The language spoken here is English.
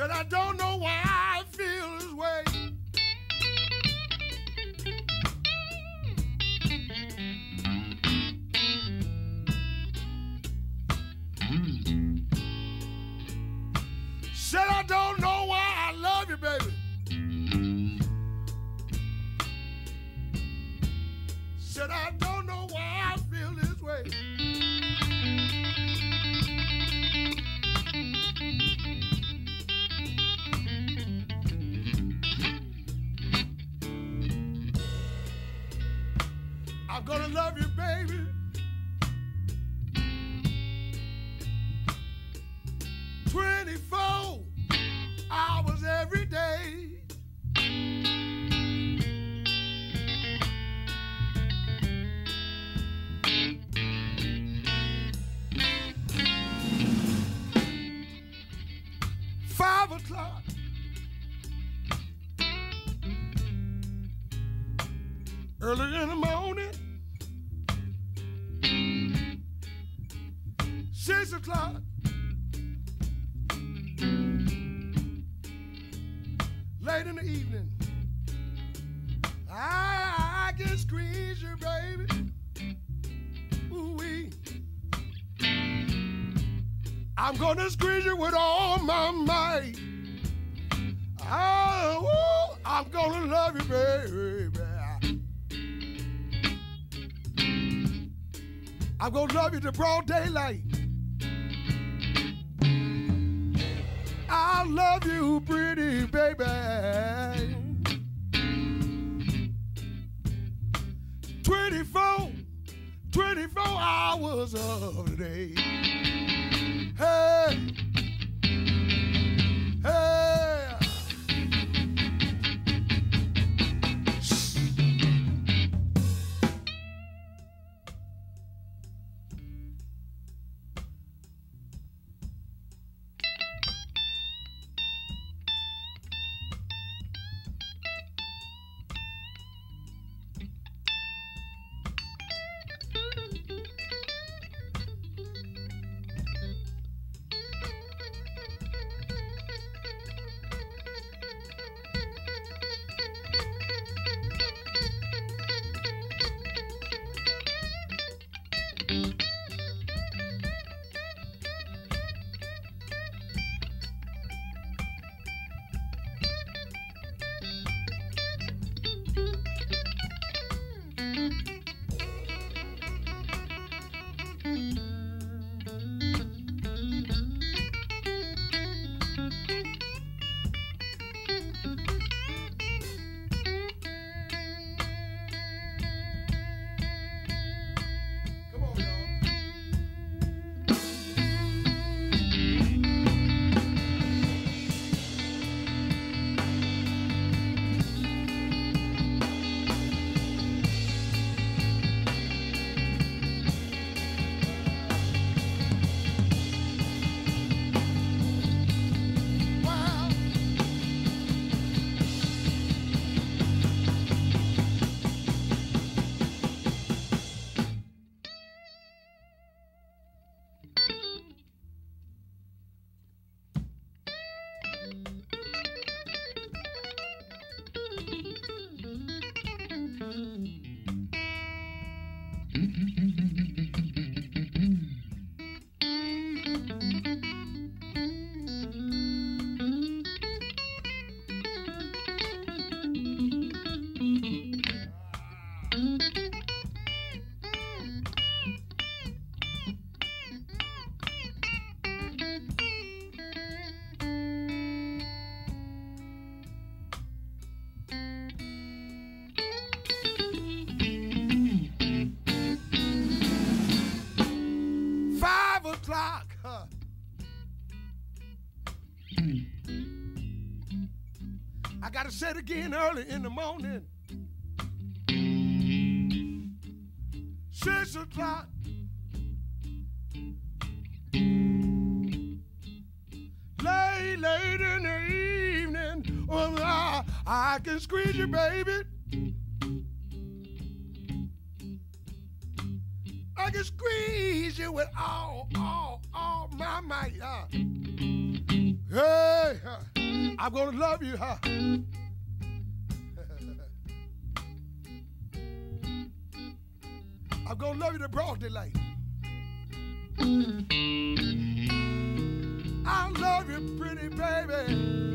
Said I don't know why gonna love you, baby. Twenty-four hours every day. Five o'clock. Early in the morning. Six o'clock. Late in the evening. I, I can squeeze you, baby. Ooh-wee. I'm gonna squeeze you with all my might. Oh, ooh, I'm gonna love you, baby. I'm gonna love you to broad daylight. I love you, pretty baby. 24, 24 hours of the day. Mm-hmm. I gotta set again early in the morning. Six o'clock. Late, late in the evening, oh, I, I can squeeze you, baby. I can squeeze you with all, all, all my might. Uh. Hey, I'm gonna love you, huh? I'm gonna love you to broad daylight. Mm-hmm. I love you, pretty baby.